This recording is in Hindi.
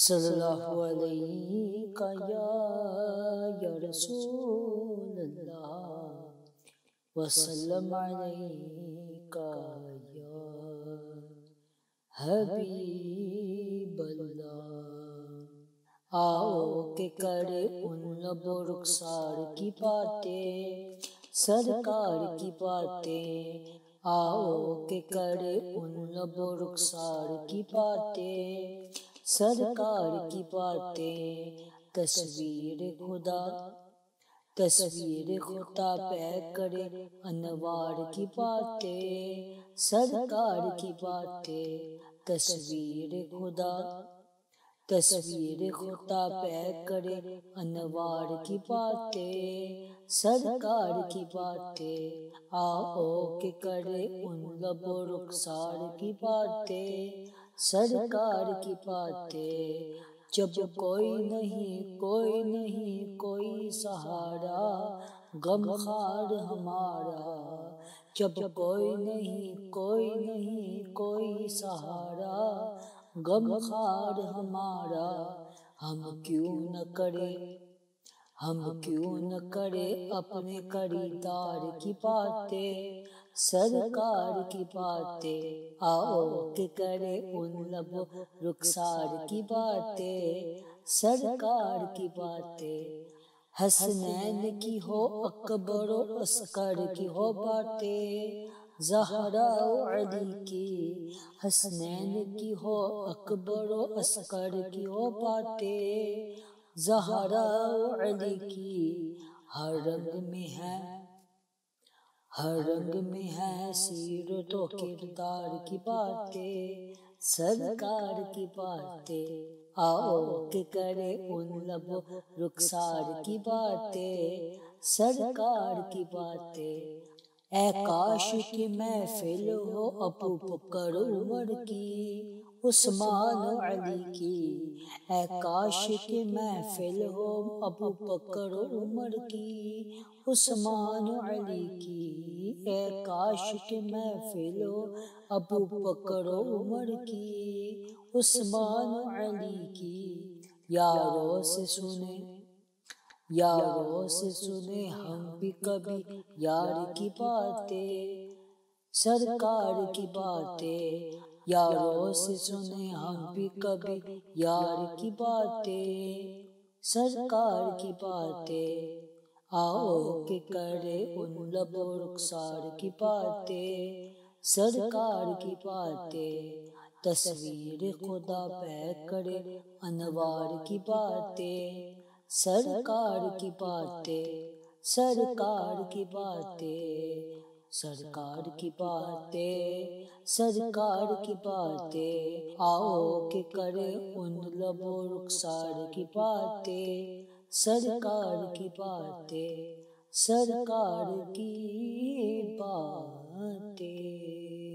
सल्लल्लाहु अलैहि अल्लाह आओ के करे उन लबो की बातें। सरकार की बातें, आओ के करे उन लबो रुखसार की बातें। सरकार की बातें तस्वीर खुदा तस्वीर खुदा पै करे अनवार की बातें सरकार की बातें तस्वीर खुदा तस्वीर खुदा पै करे अनवार की बातें सरकार की बातें आओ के करे उन लबो रुखसार की बातें सरकार की बातें जब कोई नहीं कोई नहीं कोई सहारा गम खार हमारा। जब कोई नहीं कोई नहीं कोई सहारा। गम खार हमारा। हम क्यों न करे? हम क्यों न करे अपने खरीदार की बातें? सरकार की बातें। आओ के करे उन लब रुखसार की बातें। सरकार की बातें। हसनैन की हो अकबरो अस्कर की हो बातें। जहरा अली की। हसनैन की हो अकबरो अस्कर की हो बातें। जहरा अली की हर रंग में है। हर रंग में है सीर तो किरदार की बातें सरकार की बातें। आओ के करे उन लब रुखसार की बातें। सरकार की बातें। ए काश की महफिल हो अबू बकर उमर की। उस्मान अली की ए काश की महफिल हो अबू बकर उमर की। उस्मान अली की ए काश की महफिल हो अबू बकर उमर की। उस्मान अली की यारों से सुने यारों से सुने हम भी कभी यार की बातें। सरकार की बातें यारों से सुने हम भी कभी यार की बातें। सरकार की बातें आओ के करे उन लबो रुखसार की बातें। सरकार की बातें तस्वीर खुदा पै करे अनवार की बातें। सरकार की बातें सरकार की बातें। सरकार की बातें सरकार की बातें आओ के करे उन लबो रुखसार की बातें सरकार की बातें सरकार की बातें।